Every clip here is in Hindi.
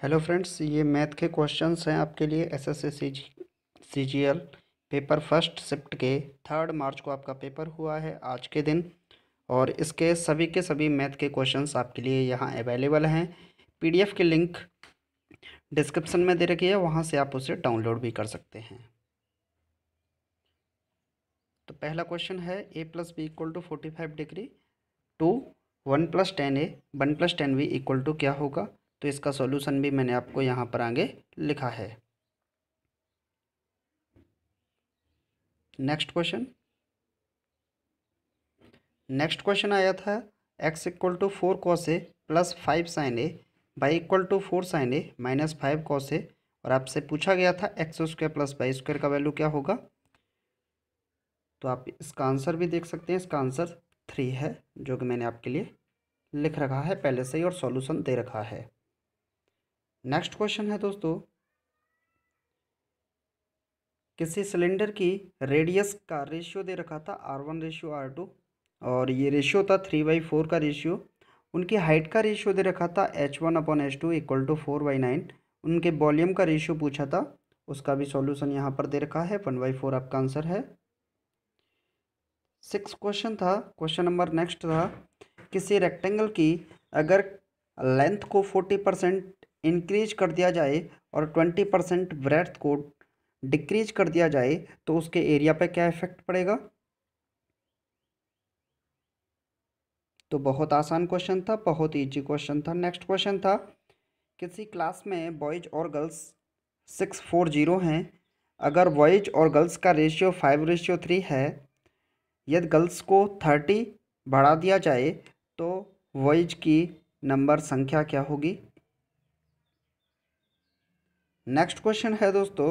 हेलो फ्रेंड्स, ये मैथ के क्वेश्चंस हैं आपके लिए S S C G L paper first shift के थर्ड मार्च को आपका पेपर हुआ है आज के दिन। और इसके सभी के सभी मैथ के क्वेश्चंस आपके लिए यहाँ अवेलेबल हैं। पीडीएफ की लिंक डिस्क्रिप्शन में दे रखी है, वहाँ से आप उसे डाउनलोड भी कर सकते हैं। तो पहला क्वेश्चन है A plus B equal to forty five degree two one plus tan A one plus tan B equal to क्या होगा? तो इसका सॉल्यूशन भी मैंने आपको यहाँ पर आगे लिखा है। नेक्स्ट क्वेश्चन नेक्स्ट क्वेश्चन आया था X equal to four cos A plus five sin A Y equal to four sin A minus five cos A और आपसे पूछा गया था X square plus Y square का वैल्यू क्या होगा? तो आप इसका आंसर भी देख सकते हैं। इसका आंसर थ्री है, जो कि मैंने आपके लिए लिख रखा है, पहले से ही और सॉल्यूशन दे रखा है। नेक्स्ट क्वेश्चन है दोस्तों, किसी सिलेंडर की रेडियस का रेशियो दे रखा था R one ratio R two और ये रेशियो था थ्री बाई फोर का रेशियो उनकी हाइट का रेशियो दे रखा था H one upon H two equal to four by nine उनके वॉल्यूम का रेशियो पूछा था, उसका भी सॉल्यूशन यहाँ पर दे रखा है वन बाई फोर आपका आंसर है। सिक्स क्वेश्चन था क्वेश्चन नंबर नेक्स्ट था, किसी रेक्टेंगल की अगर लेंथ को फोर्टी परसेंट इंक्रीज कर दिया जाए और ट्वेंटी परसेंट ब्रेथ को डिक्रीज कर दिया जाए तो उसके एरिया पे क्या इफ़ेक्ट पड़ेगा? तो बहुत आसान क्वेश्चन था, बहुत ईजी क्वेश्चन था। नेक्स्ट क्वेश्चन था, किसी क्लास में बॉयज़ और गर्ल्स सिक्स फोर ज़ीरो हैं। अगर बॉयज़ और गर्ल्स का रेशियो फाइव रेशियो थ्री है, यदि गर्ल्स को थर्टी बढ़ा दिया जाए तो बॉयज़ की नंबर संख्या क्या होगी? नेक्स्ट क्वेश्चन है दोस्तों,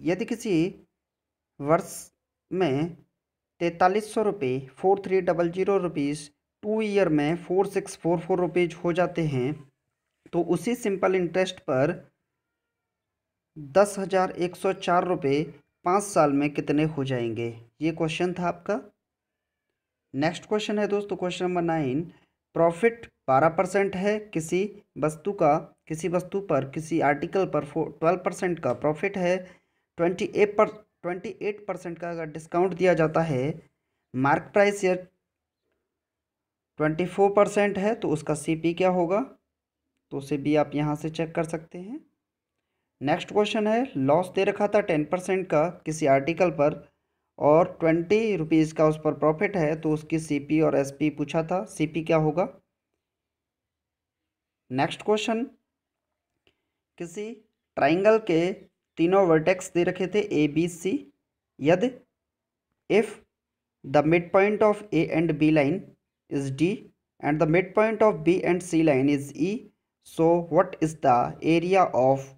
यदि किसी वर्ष में तैतालीस सौ रुपये four three double zero rupees two year में four six four four rupees हो जाते हैं तो उसी सिंपल इंटरेस्ट पर दस हज़ार एक सौ चार रुपये पाँच साल में कितने हो जाएँगे? ये क्वेश्चन था आपका। नेक्स्ट क्वेश्चन है दोस्तों, क्वेश्चन नंबर नाइन, प्रॉफिट बारह परसेंट है किसी वस्तु का, किसी वस्तु पर, किसी आर्टिकल पर ट्वेल्व परसेंट का प्रॉफिट है। ट्वेंटी एट पर ट्वेंटी एट परसेंट का अगर डिस्काउंट दिया जाता है मार्क प्राइस या ट्वेंटी फोर परसेंट है तो उसका सी पी क्या होगा? तो उसे भी आप यहाँ से चेक कर सकते हैं। नेक्स्ट क्वेश्चन है लॉस दे रखा था टेन परसेंट का किसी आर्टिकल पर और ट्वेंटी रुपीज़ का उस पर प्रॉफिट है तो उसकी सी पी और एस पी पूछा था सी पी क्या होगा? Next question. किसी ट्राइंगल के तीनों वर्टेक्स दे रखे थे ए, बी, सी। यदि if the mid point of A and B line is D and the mid point of B and C line is E so what is the area of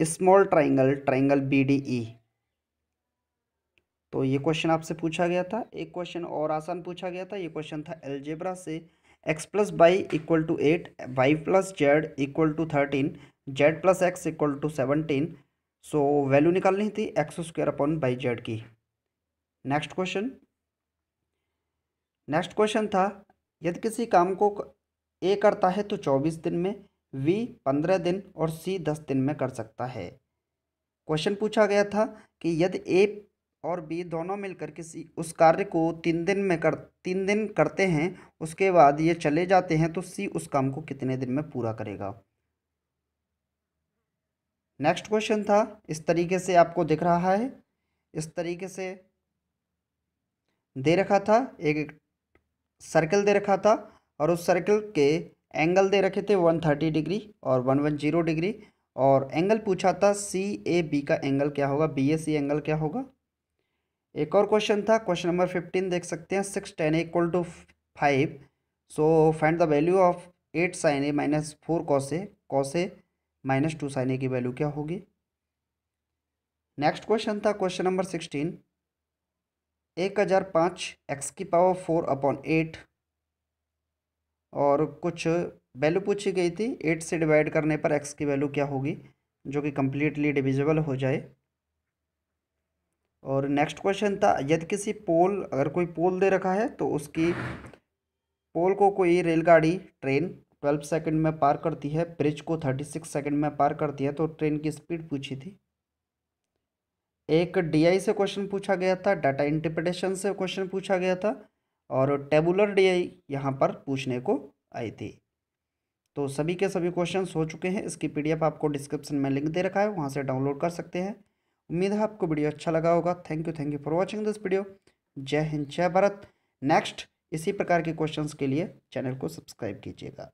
small triangle triangle B D E तो ये क्वेश्चन आपसे पूछा गया था, एक क्वेश्चन और आसान पूछा गया था, ये क्वेश्चन था एल्जेब्रा से। X plus Y equal to eight Y plus Z equal to thirteen Z plus X equal to seventeen so value निकालनी थी X square upon Y Z की। नेक्स्ट क्वेश्चन नेक्स्ट क्वेश्चन था, यदि किसी काम को ए करता है तो चौबीस दिन में वी पंद्रह दिन और सी दस दिन में कर सकता है। क्वेश्चन पूछा गया था कि यदि ए और बी दोनों मिलकर किसी, उस कार्य को तीन दिन में कर, तीन दिन करते हैं, उसके बाद ये चले जाते हैं तो सी उस काम को कितने दिन में पूरा करेगा? नेक्स्ट क्वेश्चन था, इस तरीके से आपको दिख रहा है, इस तरीके से दे रखा था, एक सर्कल दे रखा था, और उस सर्कल के एंगल दे रखे थे वन थर्टी डिग्री और वन वन ज़ीरो डिग्री और एंगल पूछा था सी ए बी का एंगल क्या होगा बी ए सी एंगल क्या होगा? एक और क्वेश्चन था क्वेश्चन नंबर फिफ्टीन देख सकते हैं six tan equal to five so find the value of eight sin A minus four cos cos minus two sin A की वैल्यू क्या होगी? नेक्स्ट क्वेश्चन था क्वेश्चन नंबर सिक्सटीन एक हज़ार पाँच एक्स की पावर फोर अपॉन एट और कुछ वैल्यू पूछी गई थी एट से डिवाइड करने पर एक्स की वैल्यू क्या होगी? जो कि कम्प्लीटली डिविजिबल हो जाए। और नेक्स्ट क्वेश्चन था, यदि किसी पोल अगर कोई पोल दे रखा है तो उसकी पोल को कोई रेलगाड़ी ट्रेन ट्वेल्व सेकंड में पार करती है ब्रिज को थर्टी सिक्स सेकेंड में पार करती है तो ट्रेन की स्पीड पूछी थी। एक डीआई से क्वेश्चन पूछा गया था डाटा इंटरप्रिटेशन से क्वेश्चन पूछा गया था, और टेबुलर डीआई यहाँ पर पूछने को आई थी। तो सभी के सभी क्वेश्चन हो चुके हैं, इसकी पीडीएफ आपको डिस्क्रिप्शन में लिंक दे रखा है, वहाँ से डाउनलोड कर सकते हैं। उम्मीद है आपको वीडियो अच्छा लगा होगा। Thank you thank you for watching this video जय हिंद, जय भारत। नेक्स्ट इसी प्रकार के क्वेश्चंस के लिए चैनल को सब्सक्राइब कीजिएगा।